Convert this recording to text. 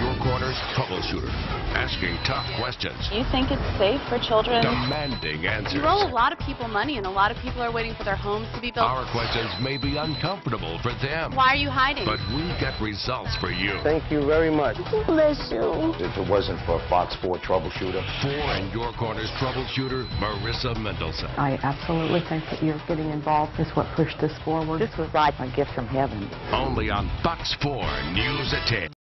Your Corner's troubleshooter, asking tough questions, you think it's safe for children? demanding answers. You owe a lot of people money, and a lot of people are waiting for their homes to be built. Our questions may be uncomfortable for them, Why are you hiding? but we get results for you. Thank you very much. Bless you. If it wasn't for Fox 4 troubleshooter, Four and Your Corner's troubleshooter, Marisa Mendelson. I absolutely think that you're getting involved is what pushed this forward. This was like a gift from heaven. Only on Fox 4 News at 10.